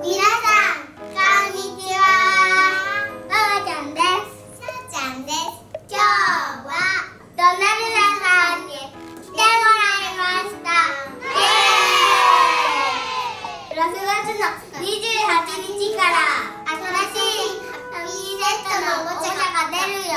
皆さんこんにちは。ママちゃんです。さあちゃんです。今日はドナルドさんに来てもらいました。イエーイ。6月の28日から新しいファミリーセットのおもちゃが出るよ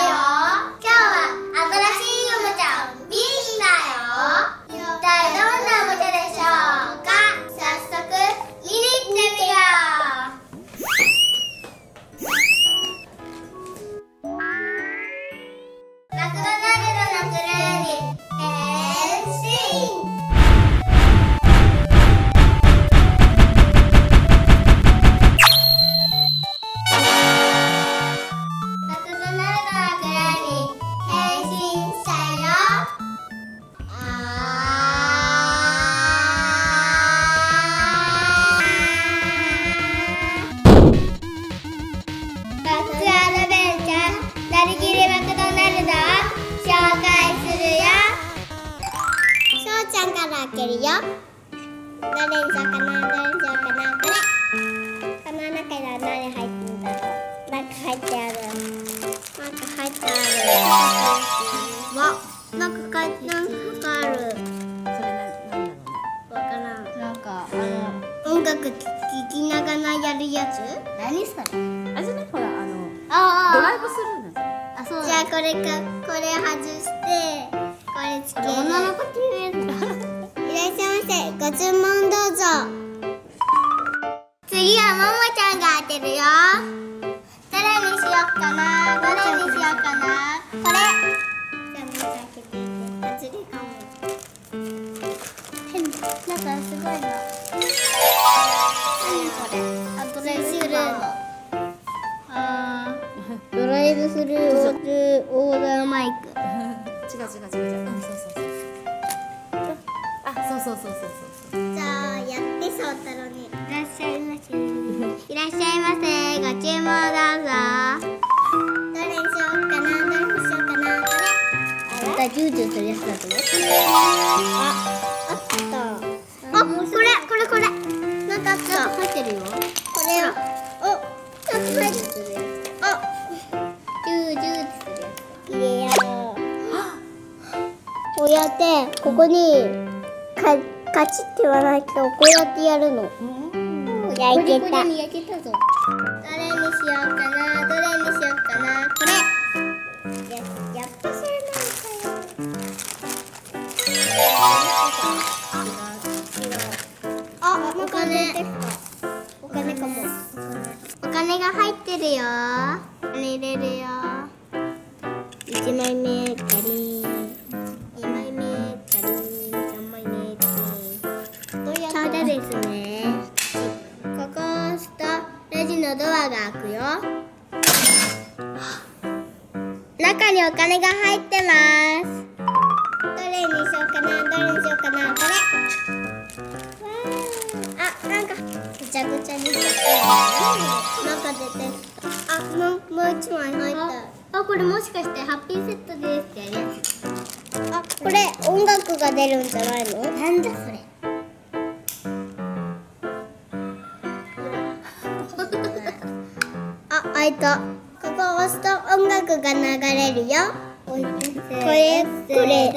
から開ける。よどれにしようかなどれにしようかなこれこの中には何入ってる。んだろうなんか入ってある。なんか入ってある。わなんかかなんかある。それな、なんだろうね。わからんなんか、あの音楽聴きながらやる。やつ何それ、あれじゃないほら、あの、あドライブスルーのさ。あそうじゃあこれかこれ外してこれつける。女の子って言うやつ生ご注文どうぞ。次はももちゃんが当てるよ。どれにしよっかな。どれにしようかな。これ。にいらっしゃいませ。いらっしゃいませご注文どうぞ。どれにしようかなどれにしようかな。これまたジュージューするやつだと思うああった。あこれこれこれ。なんかあった。入ってるよ。これをおちょっと入ってるあジュージュするやつ。入れよう。こうやってここにかカチって言わないけどこうやってやるの。焼けた。焼けた中にお金が入ってます。どれにしようかなどれにしようかなこれ。あなんかぐちゃぐちゃにしちゃったなんか出て。あもうもう一枚入った。あこれもしかしてハッピーセットですってやるやつ。あこれ音楽が出るんじゃないの？なんだそれ。あ、開いた。ここを押すと音楽が流れるよ。これ、これ。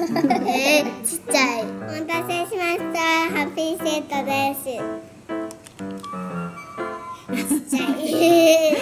えー、ちっちゃい。お待たせしました。ハッピーセットです。ちっちゃい。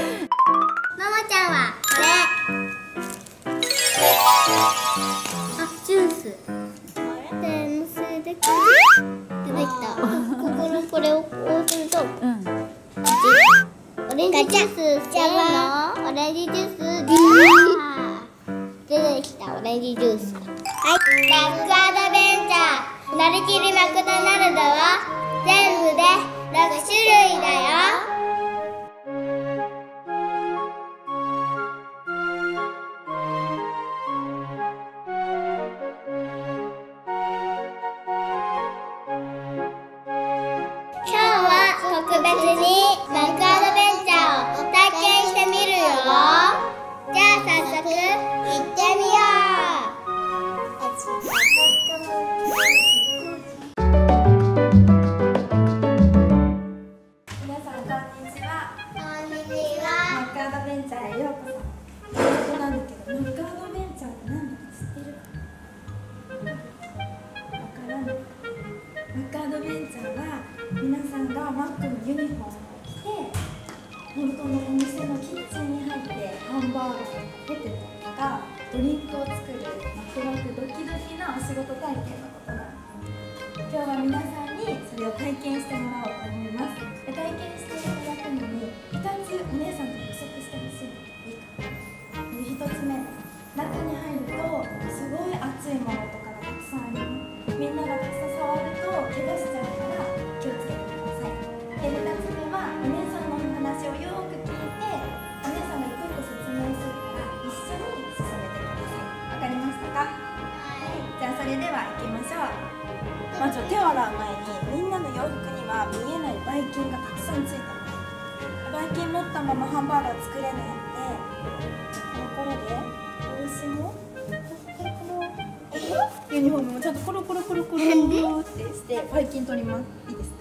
ユニフォームもちゃんとコロコロコロコロってしてばい菌取りますいいですか？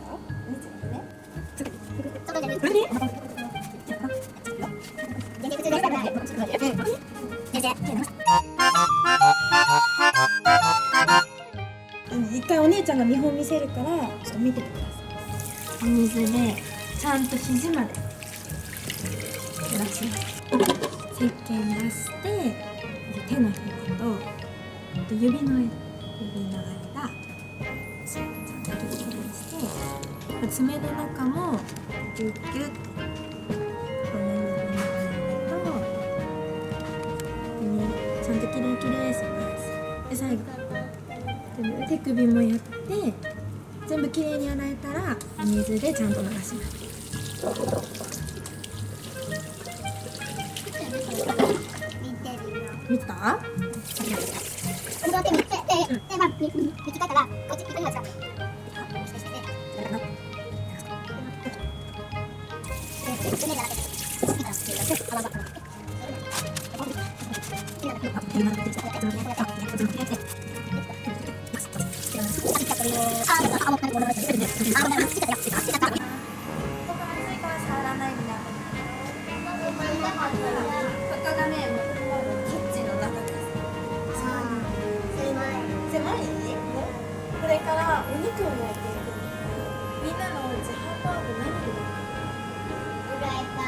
一回お姉ちゃんが見本見せるからちょっと見ててください。お水でちゃんと肘まで濡らし。ます石鹸出して手のひらと指の指の間ちゃんときれいにして爪の中もギュッギュッこの指の間とねちゃんときれいきれいしますで最後で手首もやって全部きれいに洗えたらお水でちゃんと流します見てるよ。見た？でまあ見見つかったらこっちこっちには使う爪じゃなくてここ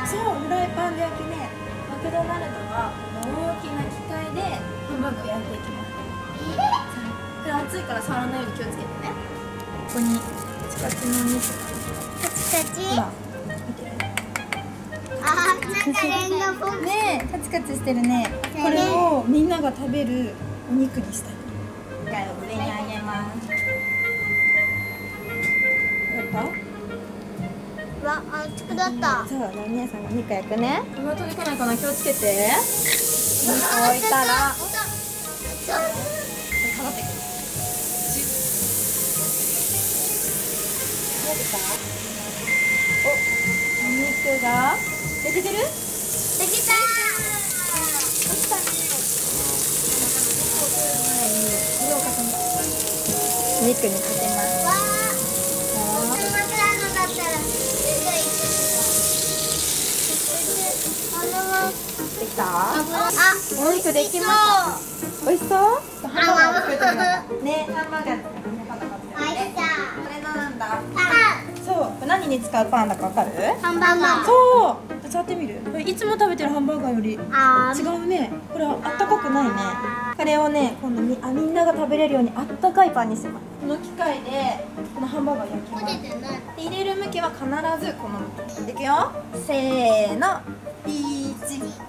そうフライパンで焼きねマクドナルドはこの大きな機械でハンバーグを焼いていきます。これ熱いから触らないように気をつけてね。ここにチカチ？のお肉ほら見てるねえカチカチしてるね。これをみんなが食べるお肉にしたわ、熱くなった。そう、お姉さんがお肉焼くね。今取り来ないかな、気をつけて。お肉置い。たら。かかってくる。お、お肉が。焼けてる。できたできたね。肉にかけます。きた？あ、お味しできましおいしそう、ハンバーガーとかみんな食べたかったこれのなんだそう、何に使うパンだかわかる？ハンバーガー。そう。触ってみる。いつも食べてるハンバーガーより違うね。これあったかくないね。これをね、今度みあみんなが食べれるようにあったかいパンにしますこの機械でこのハンバーガー焼きます。入れる向きは必ずこの向き。いくよ。せーの。ピーチ。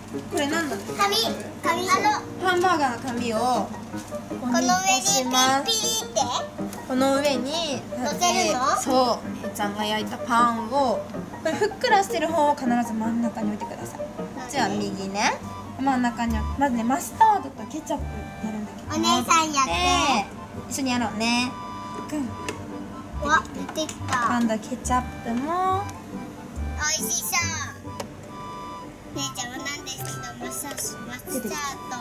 これなんだ？紙。紙。あの。ハンバーガーの紙をこの上にピ。ーってこの上に乗せるのそう、姉ちゃんが焼いたパンをこれふっくらしてる方を必ず真ん中に置いてください。こっちは右ね。真ん中にはまずねマスタードとケチャップやるんだけど、お姉さんやってで一緒にやろうね。くんわ出てきた今度ケチャップもあ美味しそう姉ちゃんはなんですけどマスターマスタード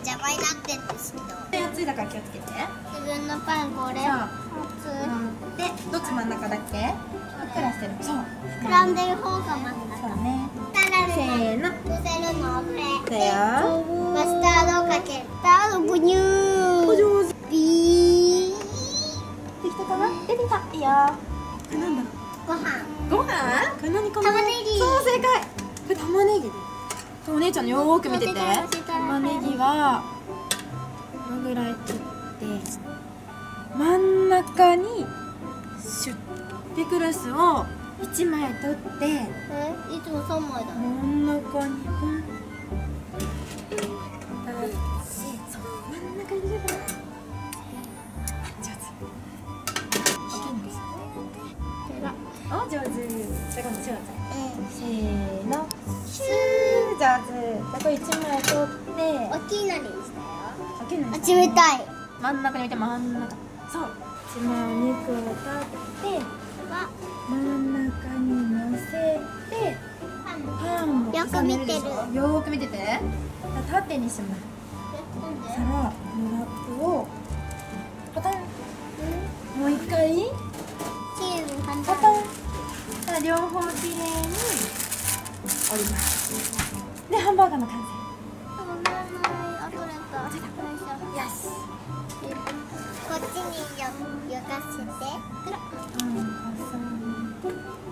邪魔になってるんですけど。熱いだから気をつけて。自分のパンこれ熱でどっち真ん中だっけ？ふっくらしてる。そう。い膨らんでる方が真ん中。そうね。せーの。乗せるの。これ。マスタードかけた姉ちゃんのよーく見てて。玉ねぎはこのぐらい切って真ん中にシュッピクルスを1枚取って。えいつも3枚だ真ん中にポン真ん中に入れるかな上手。お上手じゃあ今度シュワちゃん。せーのー上手じゃあこれ1枚取って。大きいのにしたよ。大きいのにあ冷たい。真ん中に置いて真ん中。そう。一枚お肉を取ってわ真ん中に乗せてパン。をよく見てる。よーく見てて。縦にします。そしたらラップを。パタン。もう一回。パ単。タン。両方きれいに折りますでハンバーガーの完成。こっちによよかせて。パン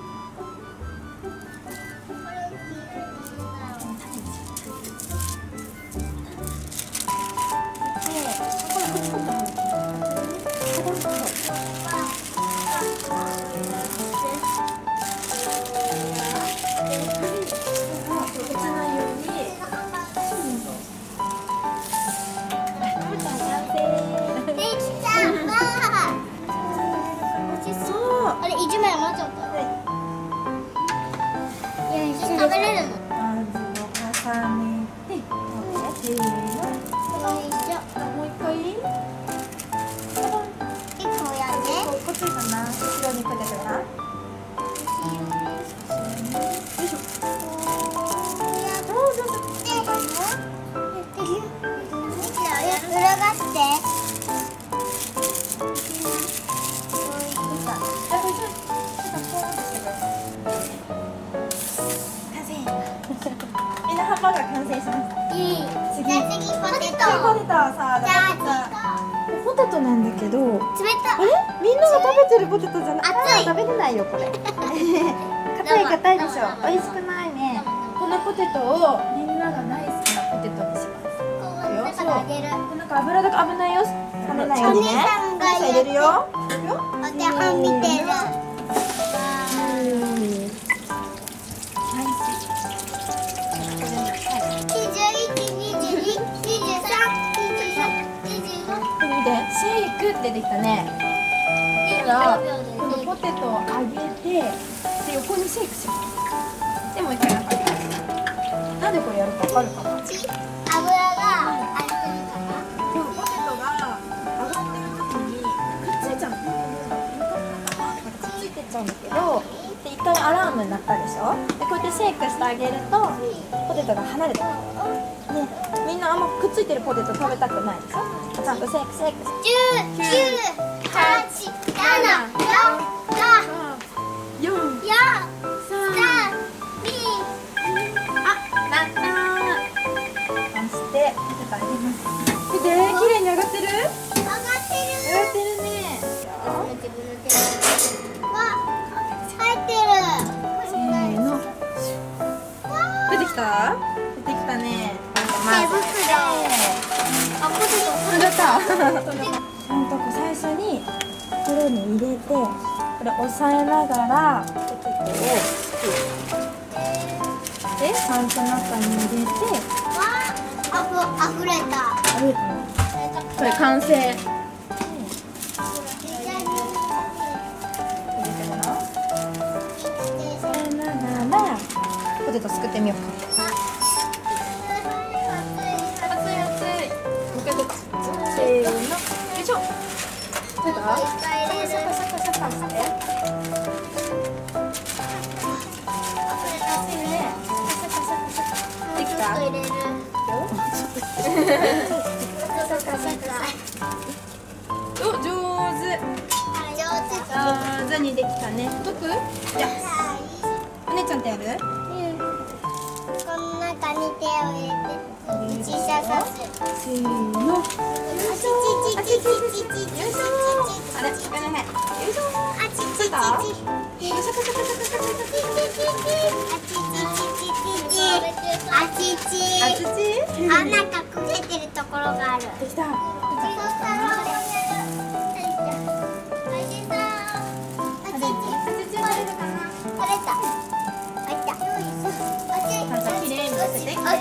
みんなハンバーガー完成しましたいい次じゃあ次ポテトポテトさあじゃだあポテトなんだけど冷たあれみんなが食べてるポテトじゃない熱いあー食べれないよこれ硬い硬いでしょ美味しくないねこのポテトをなんか油とか危ないよ。食べないよね。お姉さんが入れる。よお手本見てる。21、22、23、24、25見て。シェイクってできたね。だこのポテトを揚げてで横にシェイクしますでもう一回なんでこれやるか分かるかな？ちゃうんだけどで一回アラームになったでしょ？でこうやってシェイクしてあげるとポテトが離れてくるね。みんなあんまくっついてるポテト食べたくないでしょ？ちゃんとシェイクシェイクして。10、9、8、7、6、5、4 4、3、2、あ、なったー。そしてポテトあげますた出てきたね。手袋。あ、ポテト上がった。ちゃんとこう最初に袋に入れてこれ押さえながらポテトをでちゃんと中に入れてわあふ、あふれた。あれこれ完成。ポテトすくってみようかにできたね。僕じゃあお姉ちゃんとやる？この中に手を入れて小ささすせーのあちちちちちちちちちあれごめんなさいよいしょあちちちちあちちちちちあちちあ土あなんか焦げてるところがあるできた